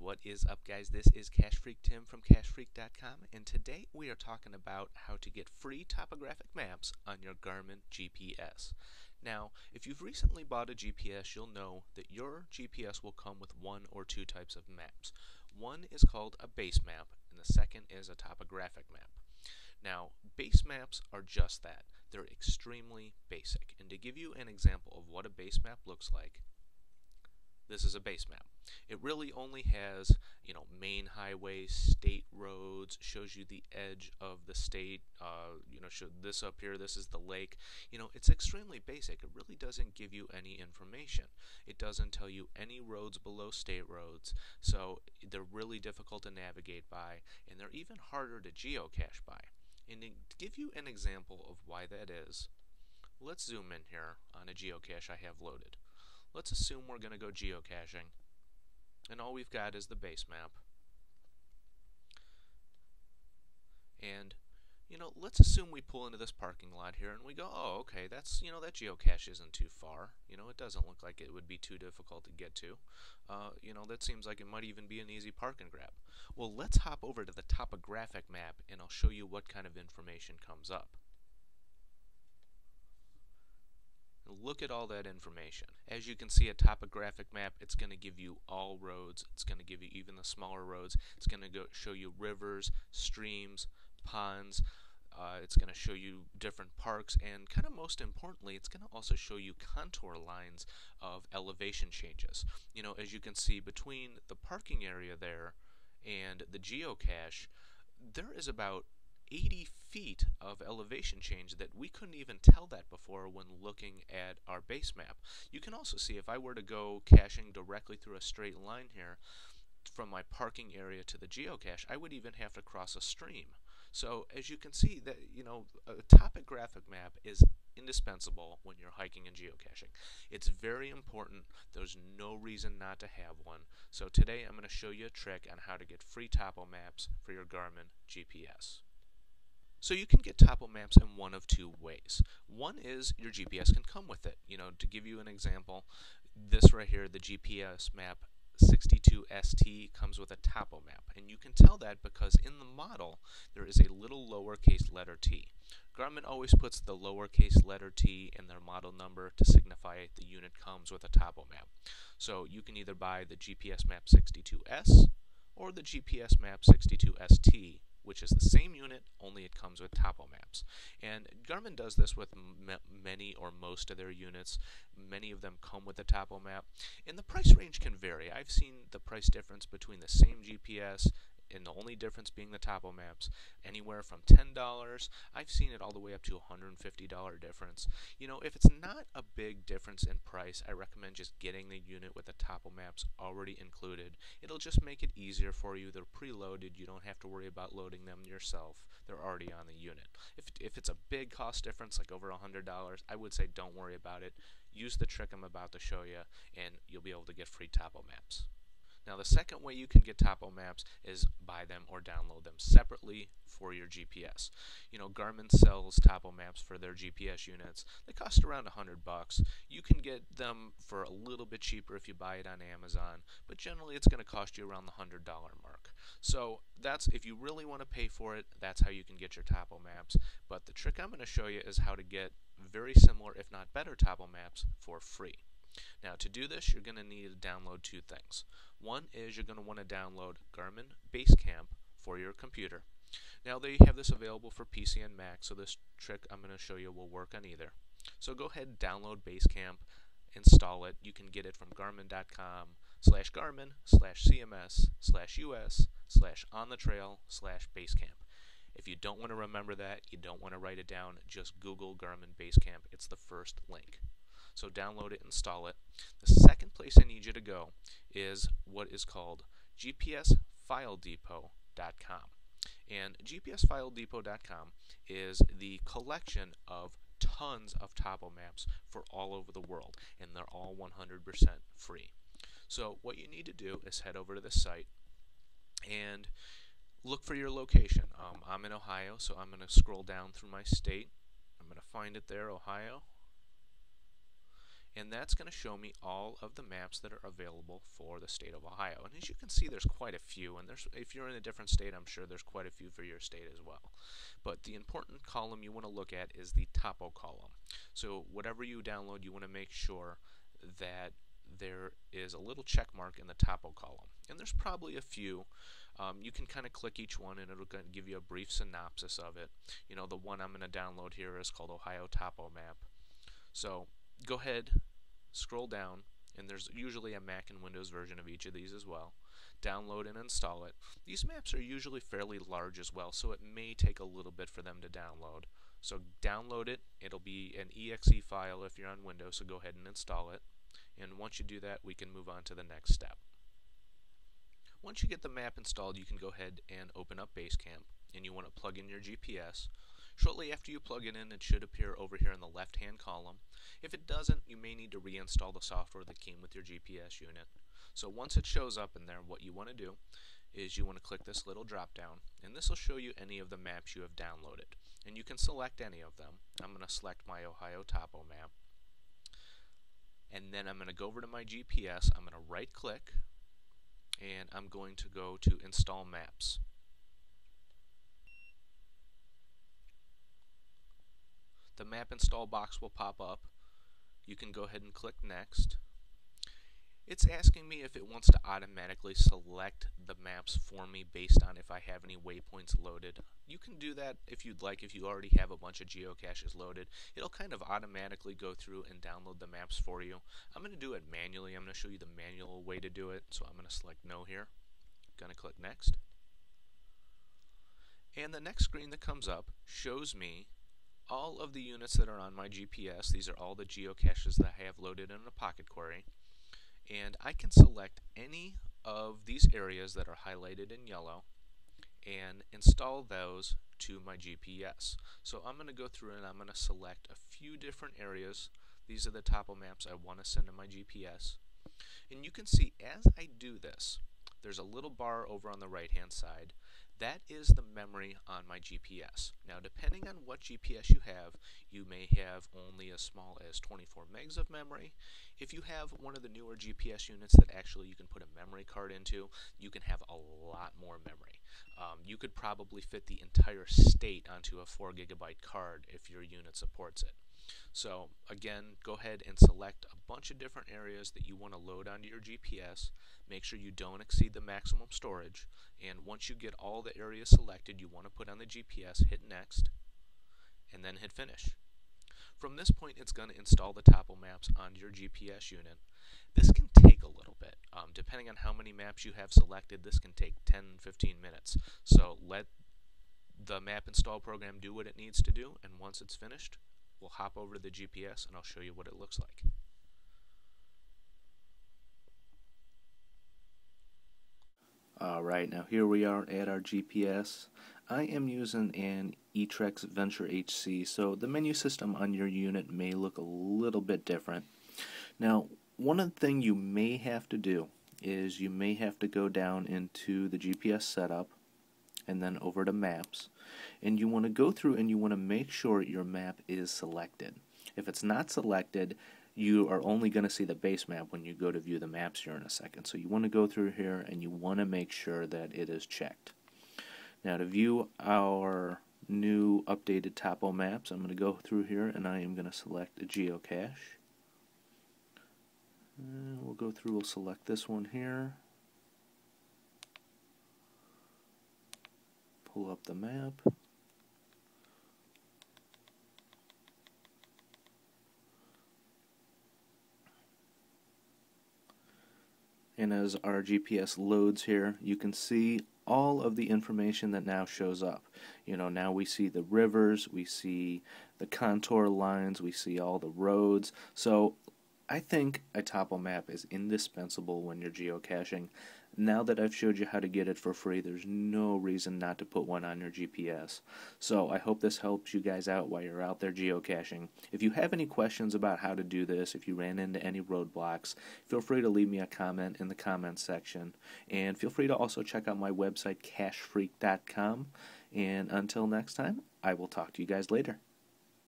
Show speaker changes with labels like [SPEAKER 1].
[SPEAKER 1] what is up guys? This is Cache Freak Tim from cachefreak.com and today we are talking about how to get free topographic maps on your Garmin GPS. Now, if you've recently bought a GPS, you'll know that your GPS will come with one or two types of maps. One is called a base map and the second is a topographic map. Now, base maps are just that. They're extremely basic. And to give you an example of what a base map looks like, this is a base map. It really only has, you know, main highways, state roads, shows you the edge of the state, uh, you know, show this up here, this is the lake. You know, it's extremely basic. It really doesn't give you any information. It doesn't tell you any roads below state roads, so they're really difficult to navigate by, and they're even harder to geocache by. And to give you an example of why that is, let's zoom in here on a geocache I have loaded. Let's assume we're going to go geocaching, and all we've got is the base map. And, you know, let's assume we pull into this parking lot here and we go, oh, okay, that's, you know, that geocache isn't too far. You know, it doesn't look like it would be too difficult to get to. Uh, you know, that seems like it might even be an easy park and grab. Well, let's hop over to the topographic map and I'll show you what kind of information comes up. Look at all that information. As you can see, a topographic map, it's going to give you all roads. It's going to give you even the smaller roads. It's going to show you rivers, streams, ponds. Uh, it's going to show you different parks, and kind of most importantly, it's going to also show you contour lines of elevation changes. You know, as you can see between the parking area there and the geocache, there is about 80 feet of elevation change that we couldn't even tell that before when looking at our base map. You can also see if I were to go caching directly through a straight line here from my parking area to the geocache, I would even have to cross a stream. So as you can see that you know a topographic map is indispensable when you're hiking and geocaching. It's very important. There's no reason not to have one. So today I'm going to show you a trick on how to get free topo maps for your Garmin GPS. So you can get topo maps in one of two ways. One is your GPS can come with it. You know, to give you an example, this right here, the GPS map 62ST comes with a topo map. And you can tell that because in the model, there is a little lowercase letter t. Garmin always puts the lowercase letter t in their model number to signify the unit comes with a topo map. So you can either buy the GPS map 62S or the GPS map 62ST which is the same unit, only it comes with topo maps. And Garmin does this with many or most of their units. Many of them come with a topo map. And the price range can vary. I've seen the price difference between the same GPS and the only difference being the topo maps, anywhere from $10, I've seen it all the way up to $150 difference. You know, if it's not a big difference in price, I recommend just getting the unit with the topo maps already included. It'll just make it easier for you. They're preloaded. You don't have to worry about loading them yourself. They're already on the unit. If, if it's a big cost difference, like over $100, I would say don't worry about it. Use the trick I'm about to show you, and you'll be able to get free topo maps. Now the second way you can get topo maps is buy them or download them separately for your GPS. You know, Garmin sells topo maps for their GPS units. They cost around a 100 bucks. You can get them for a little bit cheaper if you buy it on Amazon, but generally it's going to cost you around the $100 mark. So that's if you really want to pay for it, that's how you can get your topo maps. But the trick I'm going to show you is how to get very similar, if not better, topo maps for free. Now to do this, you're going to need to download two things. One is you're going to want to download Garmin Basecamp for your computer. Now they have this available for PC and Mac, so this trick I'm going to show you will work on either. So go ahead and download Basecamp, install it. You can get it from garmin.com slash garmin slash cms slash us slash on the trail slash Basecamp. If you don't want to remember that, you don't want to write it down, just Google Garmin Basecamp. It's the first link. So download it, install it. The second place I need you to go is what is called gpsfiledepot.com. And gpsfiledepot.com is the collection of tons of topo maps for all over the world, and they're all 100% free. So what you need to do is head over to the site and look for your location. Um, I'm in Ohio, so I'm going to scroll down through my state. I'm going to find it there, Ohio and that's going to show me all of the maps that are available for the state of Ohio. And as you can see, there's quite a few, and there's if you're in a different state, I'm sure there's quite a few for your state as well. But the important column you want to look at is the topo column. So whatever you download, you want to make sure that there is a little check mark in the topo column. And there's probably a few. Um, you can kind of click each one and it'll give you a brief synopsis of it. You know, the one I'm going to download here is called Ohio Topo Map. So go ahead, scroll down, and there's usually a Mac and Windows version of each of these as well. Download and install it. These maps are usually fairly large as well, so it may take a little bit for them to download. So download it. It'll be an exe file if you're on Windows, so go ahead and install it. And once you do that, we can move on to the next step. Once you get the map installed, you can go ahead and open up Basecamp, and you want to plug in your GPS. Shortly after you plug it in, it should appear over here in the left-hand column. If it doesn't, you may need to reinstall the software that came with your GPS unit. So once it shows up in there, what you want to do is you want to click this little drop down, and this will show you any of the maps you have downloaded. And you can select any of them. I'm going to select my Ohio Topo map and then I'm going to go over to my GPS, I'm going to right click, and I'm going to go to install maps. The map install box will pop up. You can go ahead and click next. It's asking me if it wants to automatically select the maps for me based on if I have any waypoints loaded. You can do that if you'd like, if you already have a bunch of geocaches loaded. It'll kind of automatically go through and download the maps for you. I'm going to do it manually. I'm going to show you the manual way to do it. So I'm going to select no here. Going to click next. And the next screen that comes up shows me all of the units that are on my GPS. These are all the geocaches that I have loaded in a pocket query and I can select any of these areas that are highlighted in yellow and install those to my GPS. So I'm going to go through and I'm going to select a few different areas. These are the topo maps I want to send to my GPS. And you can see as I do this, there's a little bar over on the right hand side that is the memory on my GPS. Now depending on what GPS you have, you may have only as small as 24 megs of memory. If you have one of the newer GPS units that actually you can put a memory card into, you can have a lot more memory. Um, you could probably fit the entire state onto a 4 gigabyte card if your unit supports it. So again, go ahead and select a bunch of different areas that you want to load onto your GPS. Make sure you don't exceed the maximum storage. And once you get all the areas selected you want to put on the GPS, hit next, and then hit finish. From this point, it's going to install the topo maps onto your GPS unit. This can take a little bit. Um, depending on how many maps you have selected, this can take 10-15 minutes. So let the map install program do what it needs to do, and once it's finished, we'll hop over to the GPS and I'll show you what it looks like. Alright, now here we are at our GPS. I am using an Etrex Venture HC, so the menu system on your unit may look a little bit different. Now, one things you may have to do is you may have to go down into the GPS setup and then over to maps and you want to go through and you want to make sure your map is selected. If it's not selected, you are only going to see the base map when you go to view the maps here in a second. So you want to go through here and you want to make sure that it is checked. Now to view our new updated topo maps, I'm going to go through here and I am going to select a geocache. And we'll go through, we'll select this one here. Pull up the map. and as our GPS loads here you can see all of the information that now shows up. You know now we see the rivers we see the contour lines we see all the roads. So I think a topo map is indispensable when you're geocaching now that I've showed you how to get it for free, there's no reason not to put one on your GPS. So I hope this helps you guys out while you're out there geocaching. If you have any questions about how to do this, if you ran into any roadblocks, feel free to leave me a comment in the comments section. And feel free to also check out my website, cachefreak.com. And until next time, I will talk to you guys later.